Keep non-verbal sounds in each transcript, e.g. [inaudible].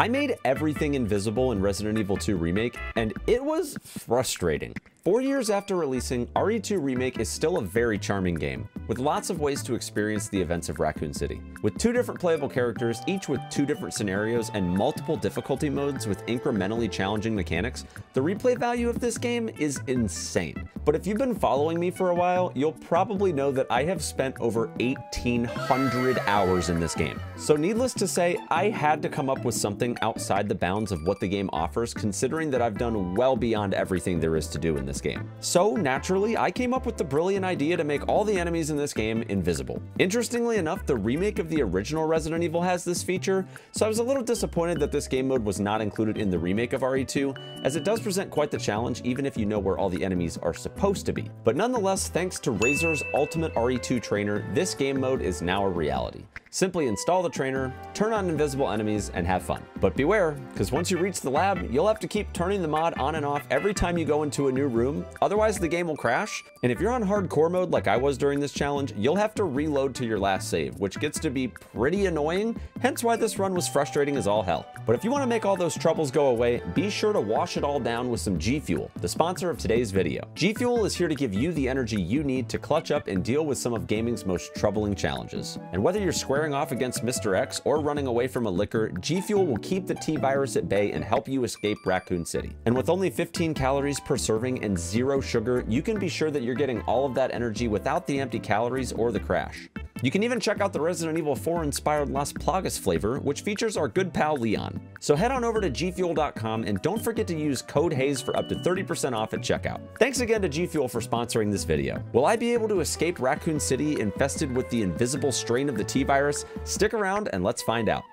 I made everything invisible in Resident Evil 2 Remake, and it was frustrating. Four years after releasing, RE2 Remake is still a very charming game, with lots of ways to experience the events of Raccoon City. With two different playable characters, each with two different scenarios and multiple difficulty modes with incrementally challenging mechanics, the replay value of this game is insane. But if you've been following me for a while, you'll probably know that I have spent over 1,800 hours in this game. So needless to say, I had to come up with something outside the bounds of what the game offers, considering that I've done well beyond everything there is to do in this game. So naturally, I came up with the brilliant idea to make all the enemies in this game invisible. Interestingly enough, the remake of the original Resident Evil has this feature, so I was a little disappointed that this game mode was not included in the remake of RE2, as it does present quite the challenge even if you know where all the enemies are supposed to be. But nonetheless, thanks to Razor's Ultimate RE2 trainer, this game mode is now a reality. Simply install the trainer, turn on invisible enemies, and have fun. But beware, because once you reach the lab, you'll have to keep turning the mod on and off every time you go into a new room, otherwise the game will crash. And if you're on hardcore mode like I was during this challenge, you'll have to reload to your last save, which gets to be pretty annoying, hence why this run was frustrating as all hell. But if you want to make all those troubles go away, be sure to wash it all down with some G Fuel, the sponsor of today's video. G Fuel is here to give you the energy you need to clutch up and deal with some of gaming's most troubling challenges. And whether you're squaring off against Mr. X or running away from a licker, G Fuel will keep the T-Virus at bay and help you escape Raccoon City. And with only 15 calories per serving and zero sugar, you can be sure that you're getting all of that energy without the empty calories or the crash. You can even check out the Resident Evil 4 inspired Las Plagas flavor, which features our good pal Leon. So head on over to gfuel.com and don't forget to use code HAZE for up to 30% off at checkout. Thanks again to G Fuel for sponsoring this video. Will I be able to escape Raccoon City infested with the invisible strain of the T-Virus? Stick around and let's find out.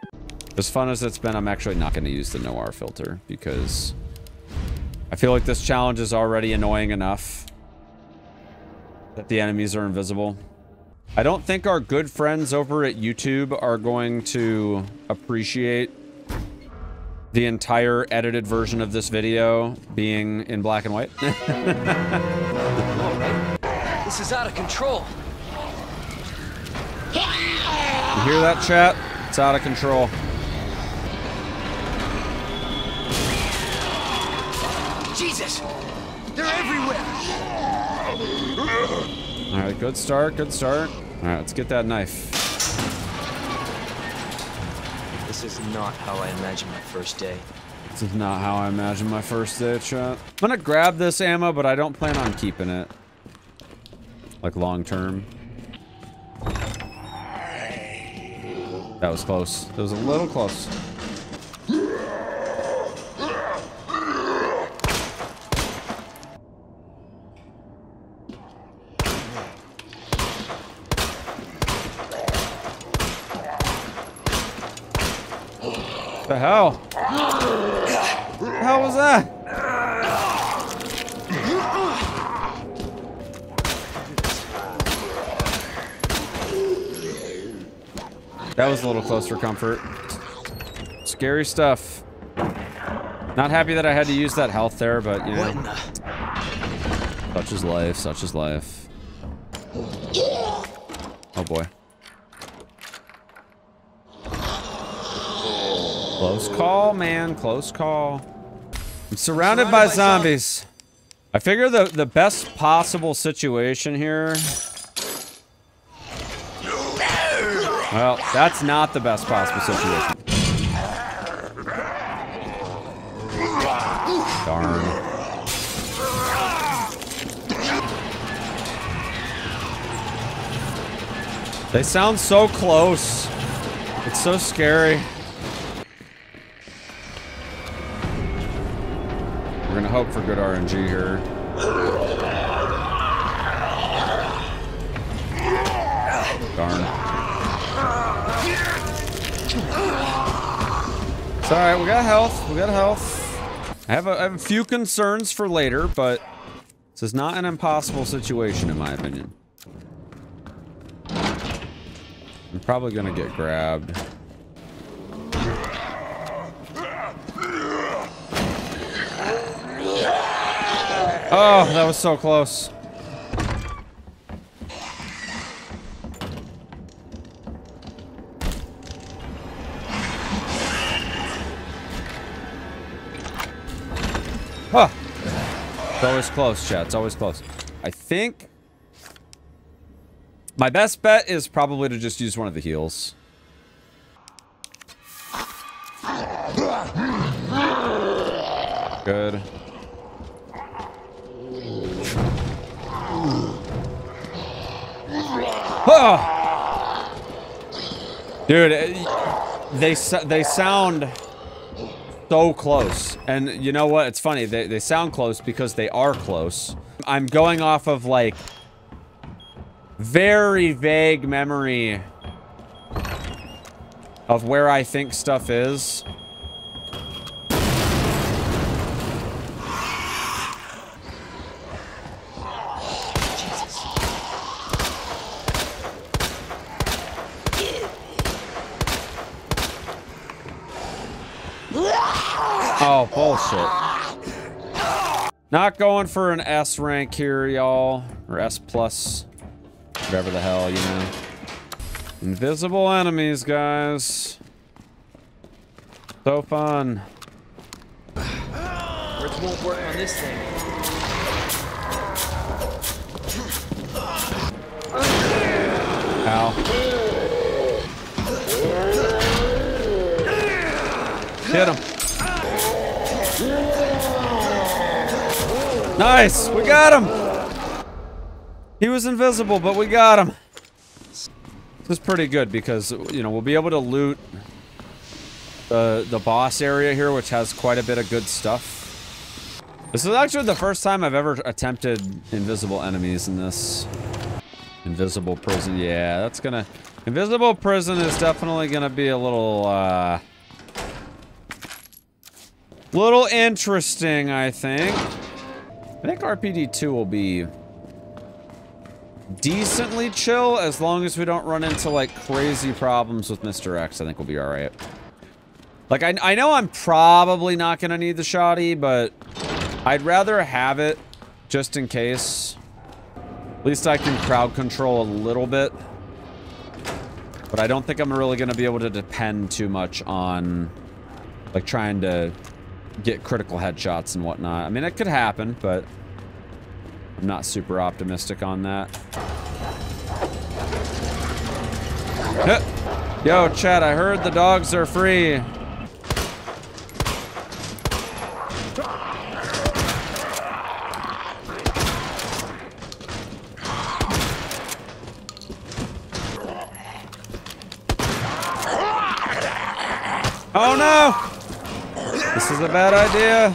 As fun as it's been, I'm actually not going to use the Noir filter because I feel like this challenge is already annoying enough that the enemies are invisible. I don't think our good friends over at YouTube are going to appreciate the entire edited version of this video being in black and white. [laughs] This is out of control. You hear that, chat? It's out of control. Jesus! They're everywhere! All right, good start, good start. All right, let's get that knife. This is not how I imagined my first day. This is not how I imagined my first day, chat. I'm gonna grab this ammo, but I don't plan on keeping it. Like long term. That was close. That was a little close. The hell? The hell was that? That was a little close for comfort. Scary stuff. Not happy that I had to use that health there, but you know. Such is life, such is life. Oh boy. Close call, man. Close call. I'm surrounded, by, by zombies. I figure the, the best possible situation here... Well, that's not the best possible situation. Darn. They sound so close. It's so scary. We're gonna hope for good RNG here. It's alright, we got health. We got health. I have, a, I have a few concerns for later, but this is not an impossible situation in my opinion. I'm probably gonna get grabbed. Oh, that was so close. Huh. It's always close, chat. It's always close. I think my best bet is probably to just use one of the heals. Good. Ah! Dude, eh, they they sound so close. And you know what? It's funny. They, they sound close because they are close. I'm going off of like very vague memory of where I think stuff is. Oh, bullshit. Not going for an S rank here, y'all. Or S plus. Whatever the hell, you know. Invisible enemies, guys. So fun. Words won't work on this thing. Ow. Hit him. Nice! We got him! He was invisible, but we got him. This is pretty good because, you know, we'll be able to loot the, the boss area here, which has quite a bit of good stuff. This is actually the first time I've ever attempted invisible enemies in this. Invisible prison. Yeah, that's gonna... Invisible prison is definitely gonna be a little, uh... Little interesting, I think. I think RPD2 will be decently chill as long as we don't run into like crazy problems with Mr. X. I think we'll be all right. Like, I, I know I'm probably not going to need the shoddy, but I'd rather have it just in case. At least I can crowd control a little bit. But I don't think I'm really going to be able to depend too much on like trying to get critical headshots and whatnot. I mean, it could happen, but I'm not super optimistic on that. Yo, Chad, I heard the dogs are free. Oh no! This is a bad idea.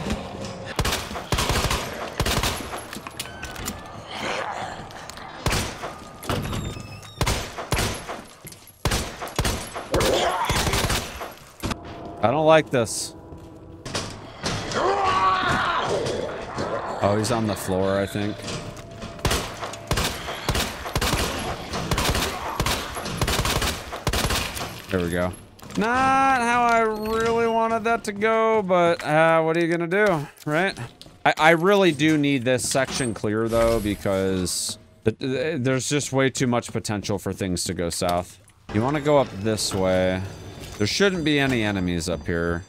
I don't like this. Oh, he's on the floor, I think. There we go. Not how I really wanted that to go, but uh, what are you gonna do, right? I, I really do need this section clear, though, because there's just way too much potential for things to go south. You want to go up this way. There shouldn't be any enemies up here.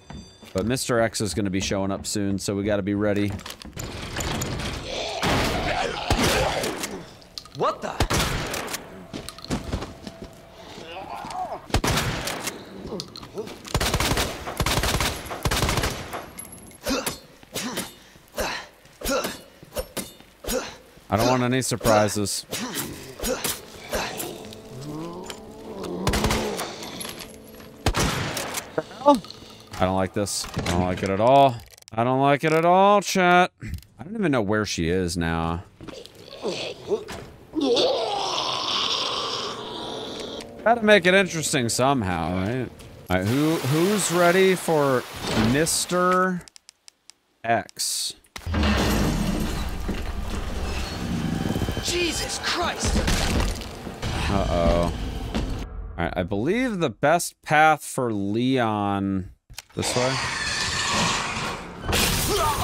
But Mr. X is to be showing up soon, so we got to be ready. What the? I don't want any surprises. I don't like this. I don't like it at all. I don't like it at all, chat. I don't even know where she is now. Gotta make it interesting somehow, right? All right, who who's ready for Mr. X? Jesus Christ! Uh-oh. All right, I believe the best path for Leon this way?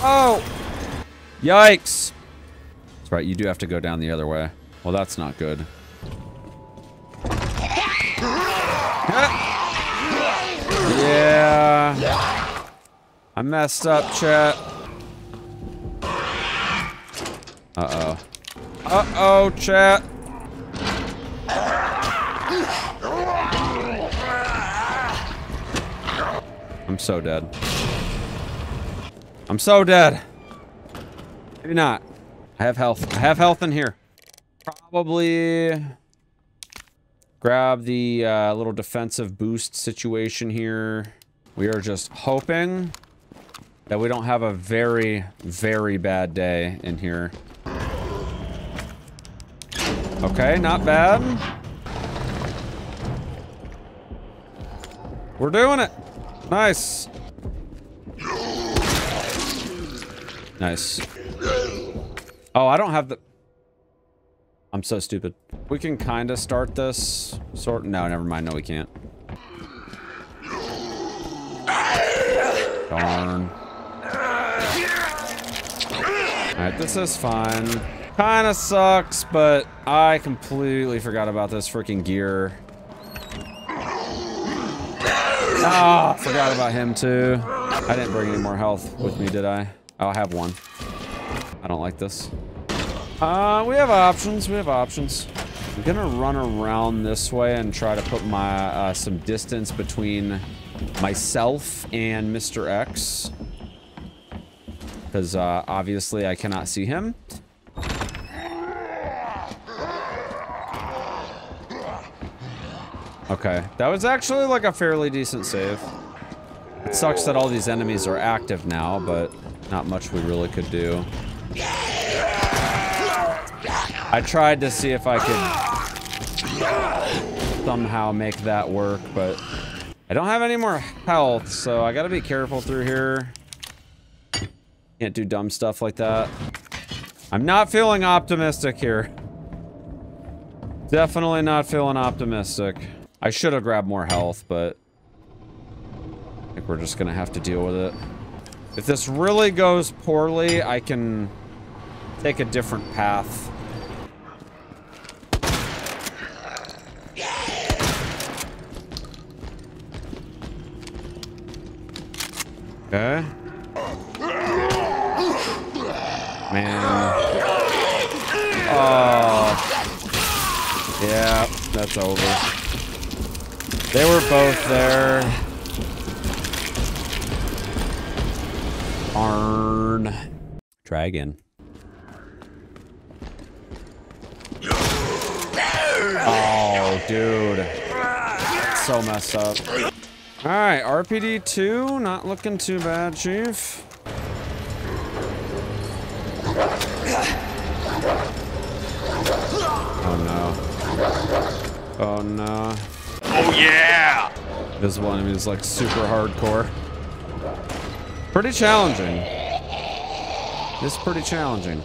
Oh! Yikes! That's right, you do have to go down the other way. Well, that's not good. [laughs] Yeah. I messed up, chat. Uh-oh. Uh-oh, chat. I'm so dead. I'm so dead. Maybe not. I have health. I have health in here. Probably grab the uh, little defensive boost situation here. We are just hoping that we don't have a very, very bad day in here. Okay, not bad. We're doing it. Nice. Nice. Oh, I don't have the... I'm so stupid. We can kind of start this. Sort. No, never mind. No, we can't. Darn. Alright, this is fine. Kinda sucks, but I completely forgot about this freaking gear. Ah, oh, forgot about him too. I didn't bring any more health with me, did I? Oh, I have one. I don't like this. Uh, we have options. We have options. I'm gonna run around this way and try to put my uh, some distance between myself and Mr. X. Because uh, obviously I cannot see him. Okay, that was actually like a fairly decent save. It sucks that all these enemies are active now, but not much we really could do. I tried to see if I could somehow make that work, but I don't have any more health, so I gotta be careful through here. Can't do dumb stuff like that. I'm not feeling optimistic here. Definitely not feeling optimistic. I should have grabbed more health, but I think we're just gonna have to deal with it. If this really goes poorly, I can take a different path. Okay. Man. Oh. Yeah, that's over. They were both there. Arn. Try again. Oh, dude. So messed up. Alright, RPD 2, not looking too bad, Chief. Oh no. Oh no. Yeah! Visible enemy is like super hardcore. Pretty challenging. It's pretty challenging.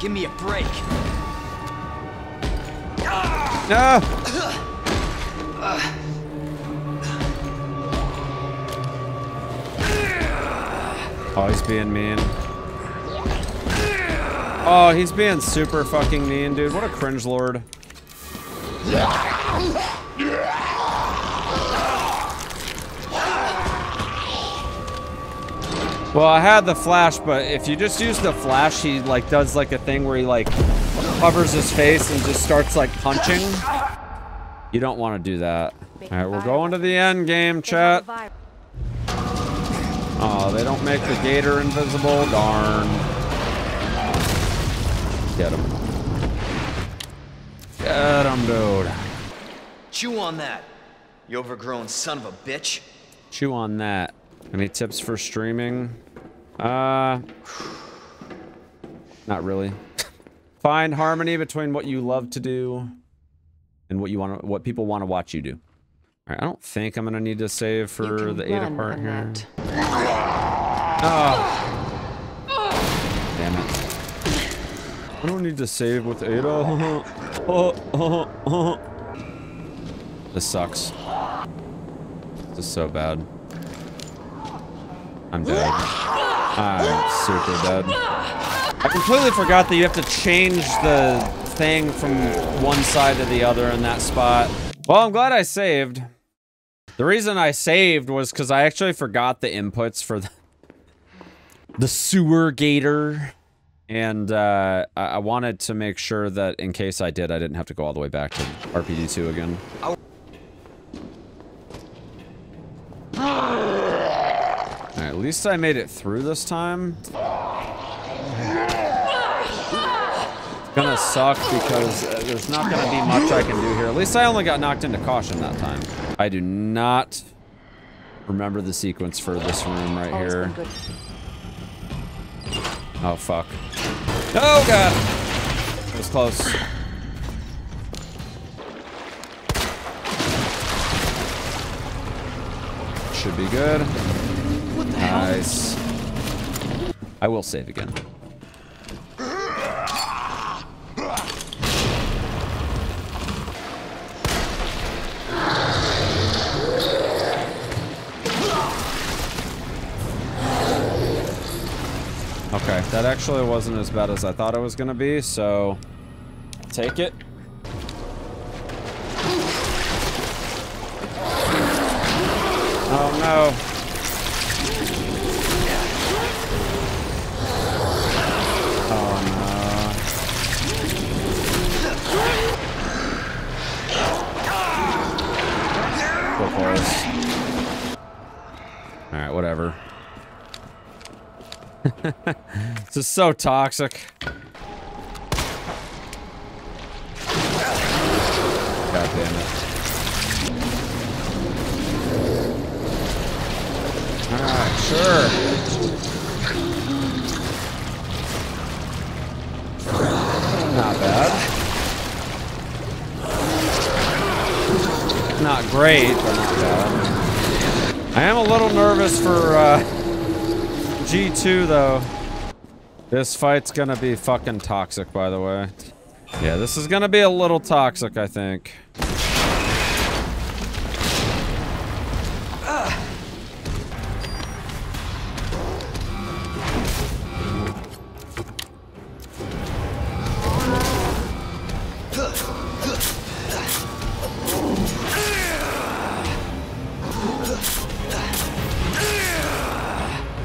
Give me a break. No! Oh, he's being mean. Oh, he's being super fucking mean, dude. What a cringe lord. Well, I had the flash, but if you just use the flash, he like does like a thing where he like covers his face and just starts like punching. You don't want to do that. All right, we're going to the end game, chat. Oh, they don't make the gator invisible. Darn. Get him. Get him, dude. Chew on that, you overgrown son of a bitch. Chew on that. Any tips for streaming? Uh, not really. Find harmony between what you love to do and what you want to, what people want to watch you do. All right, I don't think I'm gonna need to save for the Ada part here. Oh. I don't need to save with Ada. [laughs] this sucks. This is so bad. I'm dead. I'm super dead. I completely forgot that you have to change the thing from one side to the other in that spot. Well, I'm glad I saved. The reason I saved was because I actually forgot the inputs for the, the sewer gator. And uh, I, I wanted to make sure that in case I did, I didn't have to go all the way back to RPD2 again. Alright, at least I made it through this time. It's gonna suck because uh, there's not gonna be much I can do here. At least I only got knocked into caution that time. I do not remember the sequence for this room right Always here. Oh, fuck. Oh, God! It was close. Should be good. Nice. I will save again. That actually wasn't as bad as I thought it was gonna be, so take it. Oh no. Is so toxic. God damn it. Alright, sure. Not bad. Not great, but not bad. I am a little nervous for uh, G2 though. This fight's gonna be fucking toxic, by the way. Yeah, this is gonna be a little toxic, I think.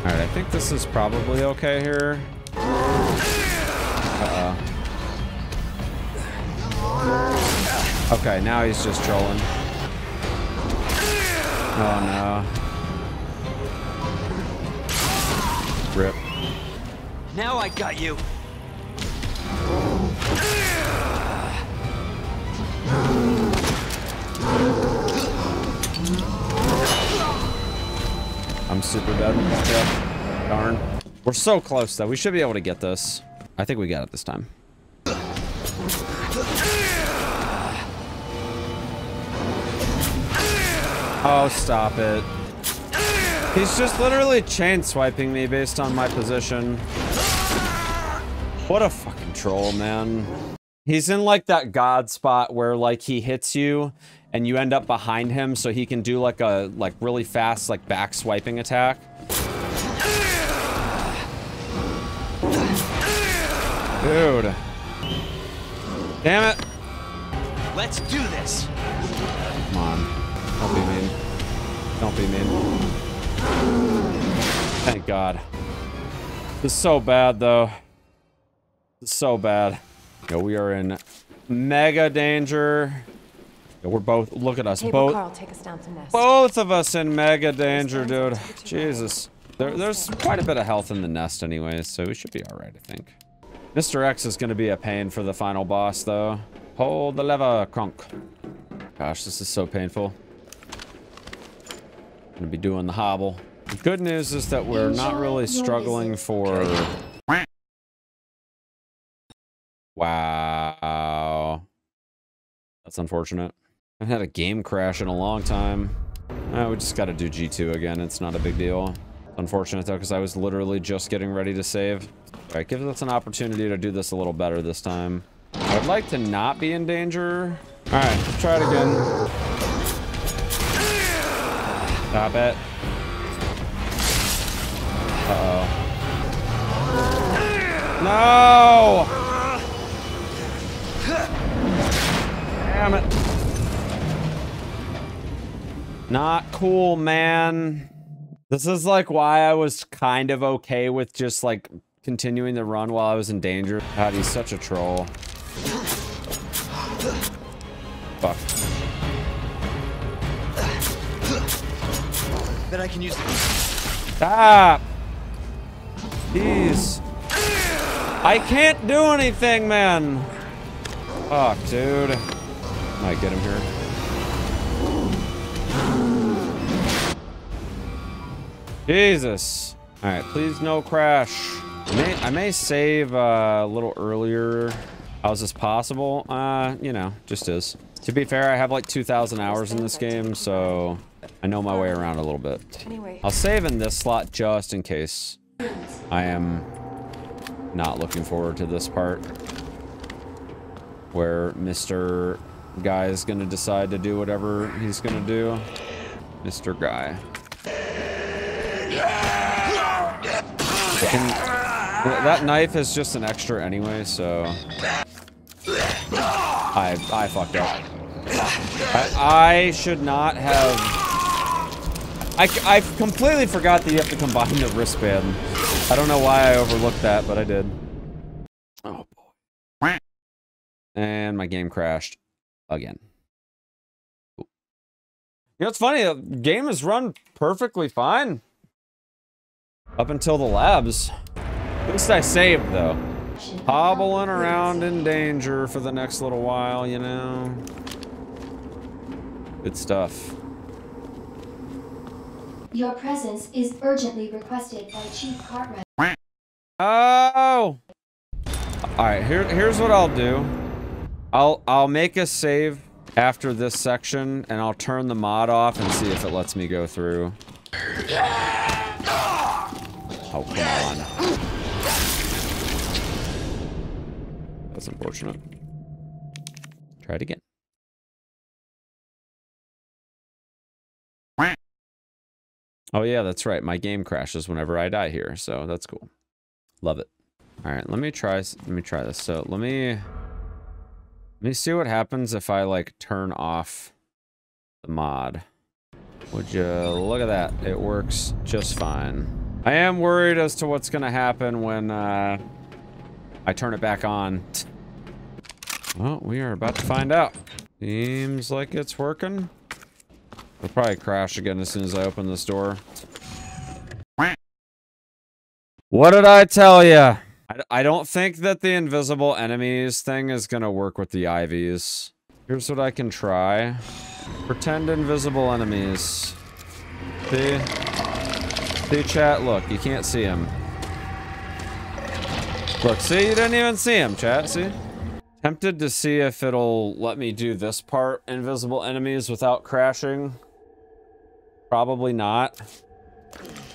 Alright, I think this is probably okay here. Okay, now he's just trolling. Oh no. Rip. Now I got you. I'm super dead. Yep. Darn. We're so close though. We should be able to get this. I think we got it this time. Oh, stop it. He's just literally chain swiping me based on my position. What a fucking troll, man. He's in like that god spot where like he hits you and you end up behind him so he can do like a like really fast like back swiping attack. Dude. Damn it. Let's do this. Come on. Don't be mean. Don't be mean. Thank God. This is so bad though. This is so bad. Yo, we are in mega danger. Yo, we're both look at us. Cable both Carl, take us down to nest. both of us in mega danger, dude. Jesus. There, there's quite a bit of health in the nest anyways, so we should be alright, I think. Mr. X is going to be a pain for the final boss, though. Hold the lever, Kronk. Gosh, this is so painful. Gonna be doing the hobble. The good news is that we're not really struggling for... Wow. That's unfortunate. I haven't had a game crash in a long time. Uh, we just gotta do G2 again. It's not a big deal. Unfortunate though, because I was literally just getting ready to save. Alright, gives us an opportunity to do this a little better this time. I would like to not be in danger. Alright, let's try it again. Stop it. Uh-oh. No! Damn it. Not cool, man. This is like why I was kind of okay with just like continuing the run while I was in danger. God, he's such a troll. Fuck. Bet I can use Stop! Jeez. I can't do anything, man. Fuck, dude. Might get him here. Jesus. All right, please no crash. I may, I may save uh, a little earlier. How's this possible? Uh, you know, just is. To be fair, I have like 2,000 hours in this game, so I know my way um, around a little bit. Anyway, I'll save in this slot just in case. I am not looking forward to this part where Mr. Guy is going to decide to do whatever he's going to do. Mr. Guy. Can, that knife is just an extra anyway, so I I fucked up. I, I should not have. I, I completely forgot that you have to combine the wristband. I don't know why I overlooked that, but I did. Oh boy. And my game crashed again. You know, it's funny. The game has run perfectly fine. Up until the labs. At least I saved, though. Hobbling around in danger for the next little while, you know. Good stuff. Your presence is urgently requested by Chief Cartwright. Oh! Alright, here, here's what I'll do. I'll I'll make a save after this section, and I'll turn the mod off and see if it lets me go through. Oh, come on. That's unfortunate. Try it again. Oh yeah, that's right. My game crashes whenever I die here, so that's cool. Love it. All right, let me try. Let me try this. So let me let me see what happens if I like turn off the mod. Would you look at that? It works just fine. I am worried as to what's gonna happen when uh, I turn it back on. Well, we are about to find out. Seems like it's working. It'll probably crash again as soon as I open this door. What did I tell you? I, don't think that the invisible enemies thing is to work with the IVs. Here's what I can try. Pretend invisible enemies. See? See, chat? Look, you can't see him. Look, see? You didn't even see him, chat. See? Tempted to see if it'll let me do this part, invisible enemies, without crashing. Probably not.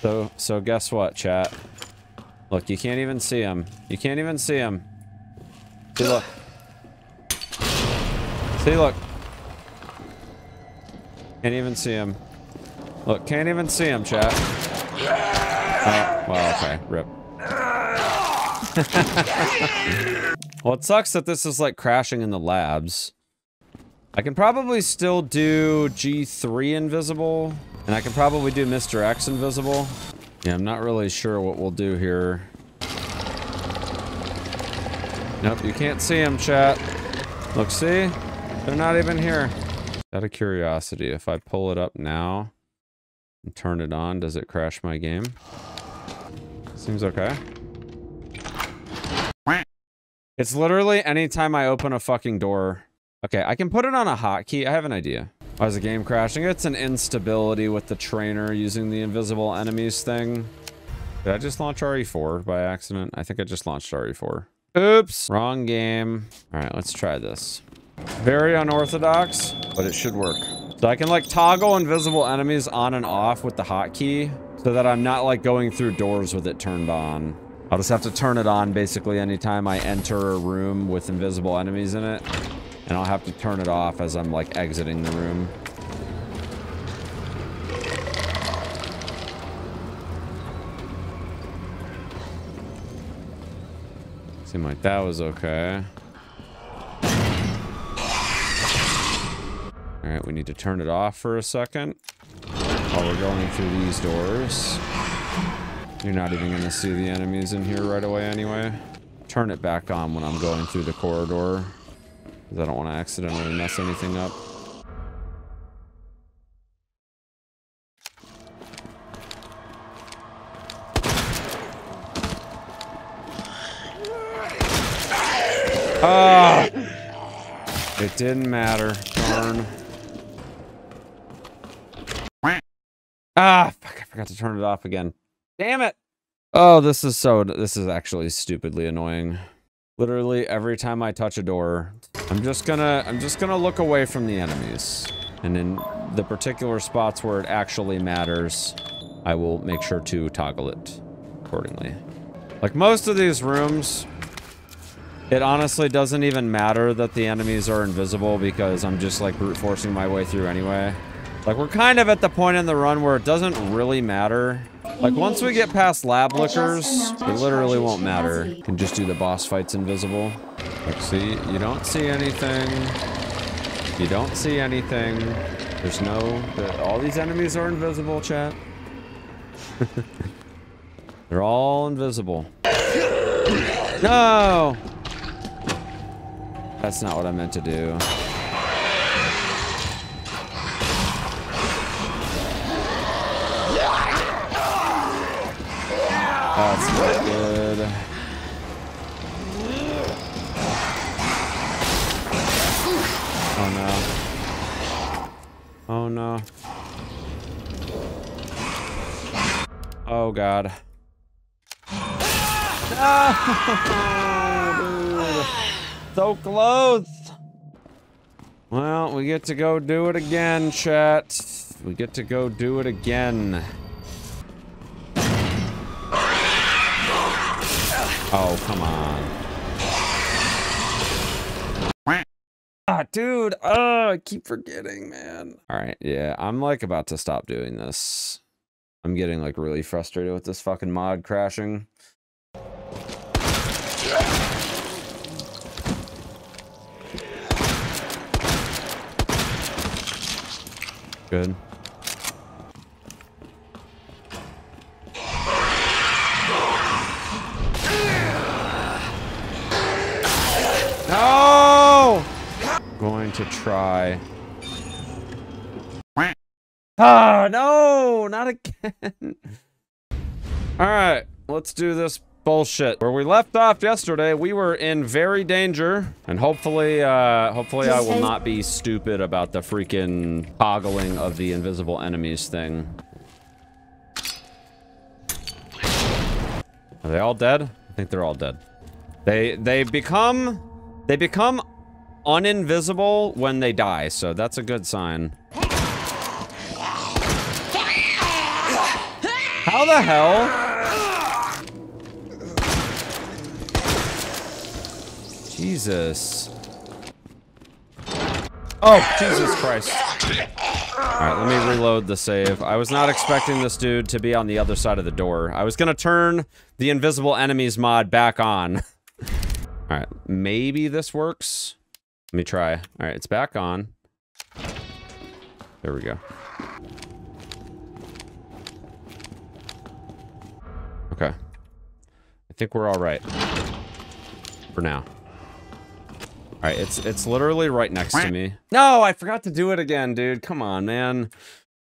So, so guess what, chat? Look, you can't even see him. You can't even see him. See, look. See, look. Can't even see him. Look, can't even see him, chat. Oh, well, okay. Rip. [laughs] well, it sucks that this is, like, crashing in the labs. I can probably still do G3 invisible. And I can probably do Mr. X invisible. Yeah, I'm not really sure what we'll do here. Nope, you can't see them, chat. Look, see? They're not even here. Out of curiosity, if I pull it up now and turn it on, does it crash my game? Seems okay. It's literally anytime I open a fucking door. Okay, I can put it on a hotkey. I have an idea. Why is the game crashing? It's an instability with the trainer using the invisible enemies thing. Did I just launch RE4 by accident? I think I just launched RE4. Oops, wrong game. All right, let's try this. Very unorthodox, but it should work. So I can like toggle invisible enemies on and off with the hotkey so that I'm not like going through doors with it turned on. I'll just have to turn it on basically anytime I enter a room with invisible enemies in it. And I'll have to turn it off as I'm like exiting the room. Seemed like that was okay. Alright, we need to turn it off for a second. While we're going through these doors. You're not even gonna see the enemies in here right away anyway. Turn it back on when I'm going through the corridor. Because I don't want to accidentally mess anything up. Ah! It didn't matter. Darn. Ah, fuck, I forgot to turn it off again. Damn it. Oh, this is so, this is actually stupidly annoying. Literally every time I touch a door, I'm just gonna, I'm just gonna look away from the enemies. And in the particular spots where it actually matters, I will make sure to toggle it accordingly. Like most of these rooms, it honestly doesn't even matter that the enemies are invisible because I'm just like brute forcing my way through anyway. Like we're kind of at the point in the run where it doesn't really matter. Like once we get past lab lickers, it literally won't matter. You can just do the boss fights invisible. Like see, you don't see anything. You don't see anything. There's no, the, all these enemies are invisible, chat. [laughs] They're all invisible. No! That's not what I meant to do. That's not good. Oh no. Oh no. Oh god. [laughs] So close. Well, we get to go do it again, chat. We get to go do it again. Oh, come on. Ah, dude. Oh, I keep forgetting, man. All right, yeah, I'm like about to stop doing this. I'm getting like really frustrated with this fucking mod crashing. Good. Going to try. Ah, no, not again. All right, let's do this bullshit. Where we left off yesterday, we were in very danger, and hopefully, uh, hopefully I will not be stupid about the freaking toggling of the invisible enemies thing. Are they all dead? I think they're all dead. They they become they become uninvisible when they die, so that's a good sign. How the hell? Jesus. Oh, Jesus Christ. Alright, let me reload the save. I was not expecting this dude to be on the other side of the door. I was gonna turn the invisible enemies mod back on. [laughs] Alright, maybe this works. Let me try. Alright, it's back on. There we go. Okay. I think we're all right. For now. All right, it's it's literally right next to me. No, I forgot to do it again, dude. Come on, man.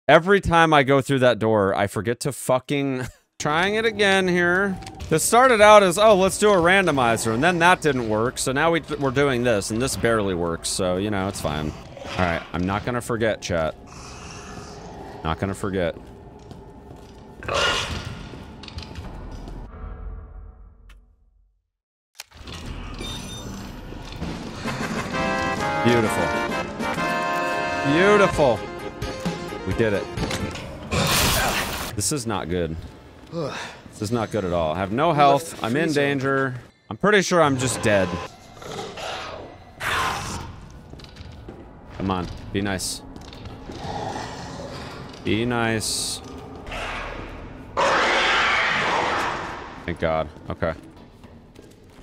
Every time I go through that door, I forget to fucking... [laughs] Trying it again here. This started out as, oh, let's do a randomizer, and then that didn't work, so now we, we're doing this, and this barely works, so, you know, it's fine. All right, I'm not gonna forget, chat. Not gonna forget. Beautiful. Beautiful. We did it. This is not good. This is not good at all. I have no health. I'm in danger. I'm pretty sure I'm just dead. Come on. Be nice. Be nice. Thank God. Okay.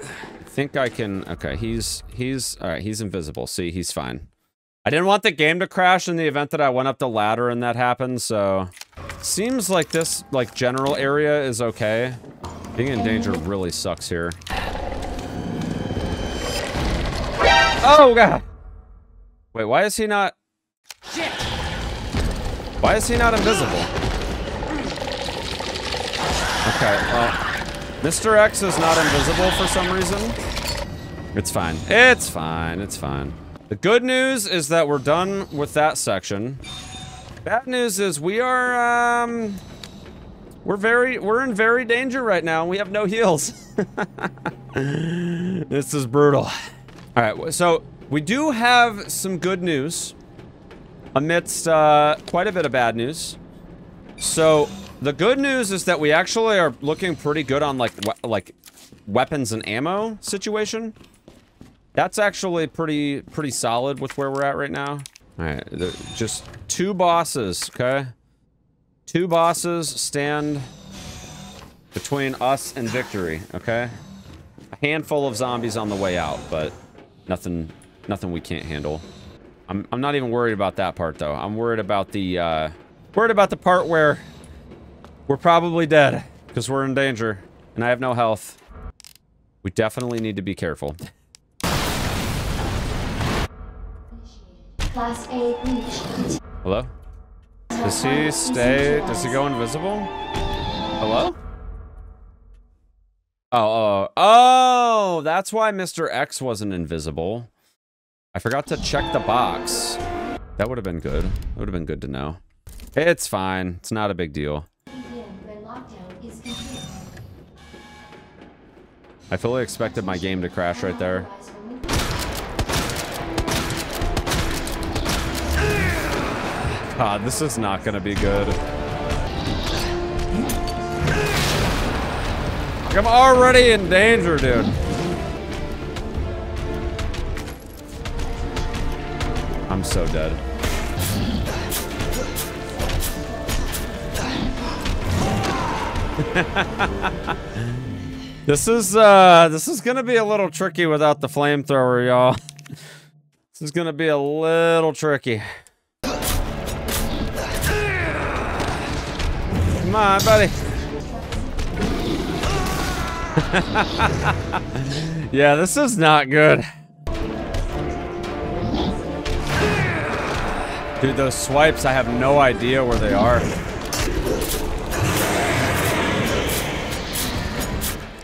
I think I can... Okay, he's... He's... Alright, he's invisible. See, he's fine. I didn't want the game to crash in the event that I went up the ladder and that happened, so... Seems like this, like, general area is okay. Being in danger really sucks here. Oh, God! Wait, why is he not... Why is he not invisible? Okay, well... Mr. X is not invisible for some reason. It's fine. It's fine. It's fine. The good news is that we're done with that section. Bad news is we are, um... We're very, we're in very danger right now. And we have no heals. [laughs] this is brutal. All right, so we do have some good news amidst uh, quite a bit of bad news. So the good news is that we actually are looking pretty good on like we like weapons and ammo situation. That's actually pretty pretty solid with where we're at right now. All right, just two bosses, okay? Two bosses stand between us and victory, okay? A handful of zombies on the way out, but nothing nothing we can't handle. I'm I'm not even worried about that part though. I'm worried about the uh worried about the part where we're probably dead because we're in danger and I have no health. We definitely need to be careful. Class A. Hello? Does he stay? Does he go invisible? Hello? Oh, oh, oh, that's why Mr. X wasn't invisible. I forgot to check the box. That would have been good. That would have been good to know. It's fine. It's not a big deal. I fully expected my game to crash right there. God, this is not gonna be good. Like, I'm already in danger, dude. I'm so dead. [laughs] this is uh this is gonna be a little tricky without the flamethrower, y'all. [laughs] This is gonna be a little tricky. On, buddy. [laughs] yeah, this is not good. Dude, those swipes, I have no idea where they are.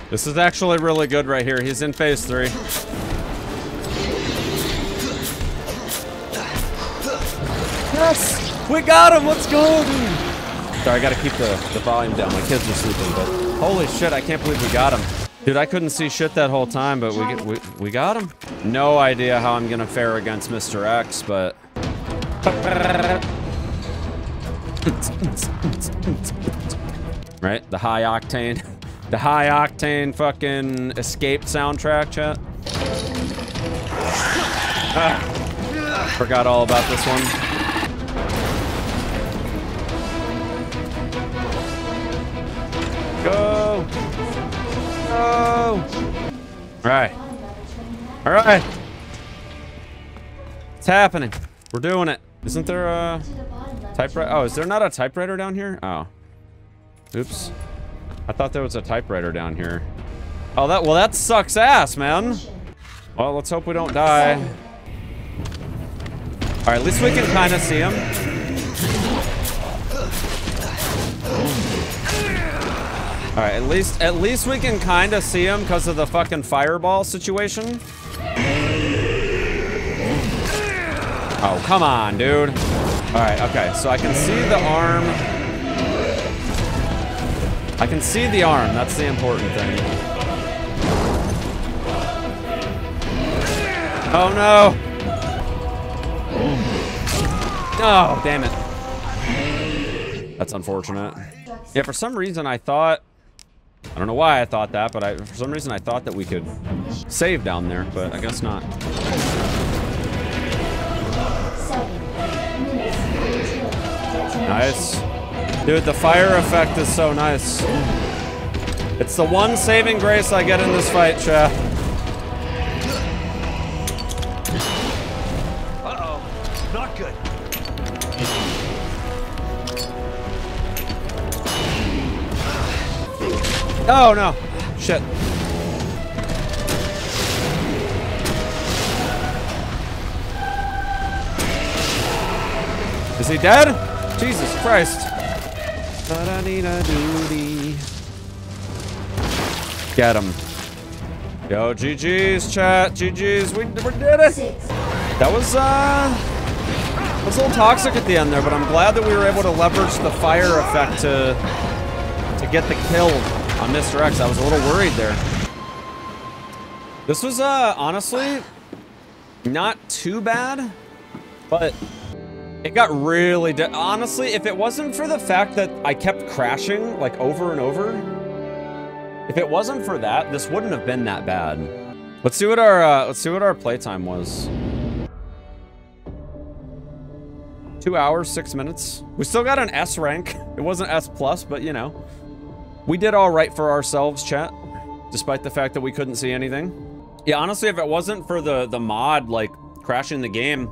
This is actually really good right here. He's in phase three. Yes! We got him! Let's go, dude! Sorry, I gotta keep the, the volume down. My kids are sleeping, but holy shit, I can't believe we got him. Dude, I couldn't see shit that whole time, but we, we, we got him. No idea how I'm gonna fare against Mr. X, but... right? The high octane. [laughs] The high octane fucking escape soundtrack, chat. Ah, forgot all about this one. Go! Go! Alright. Alright. It's happening. We're doing it. Isn't there a typewriter? Oh, is there not a typewriter down here? Oh. Oops. I thought there was a typewriter down here. Oh, that well, that sucks ass, man. Well, let's hope we don't die. All right, at least we can kind of see him. All right, at least at least we can kind of see him because of the fucking fireball situation. Oh, come on, dude. All right, okay, so I can see the arm. I can see the arm. That's the important thing. Oh no! Oh, damn it. That's unfortunate. Yeah, for some reason I thought... I don't know why I thought that, but I, for some reason I thought that we could save down there, but I guess not. Nice. Dude, the fire effect is so nice. It's the one saving grace I get in this fight, chat. Oh, no. Shit. Is he dead? Jesus Christ. Get him. Yo, GG's, chat. GG's. We, we did it. That was, uh, was a little toxic at the end there, but I'm glad that we were able to leverage the fire effect to, to get the kill on Mr. X. I was a little worried there. This was, uh, honestly, not too bad, but it got really, honestly, if it wasn't for the fact that I kept crashing, like, over and over, if it wasn't for that, this wouldn't have been that bad. Let's see what our, uh, let's see what our playtime was. Two hours, six minutes. We still got an S rank. It wasn't S plus, but you know. We did all right for ourselves, chat. Despite the fact that we couldn't see anything. Yeah, honestly, if it wasn't for the, the mod, like, crashing the game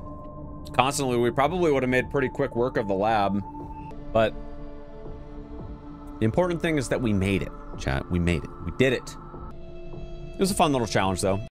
constantly, we probably would have made pretty quick work of the lab. But the important thing is that we made it, chat. We made it. We did it. It was a fun little challenge, though.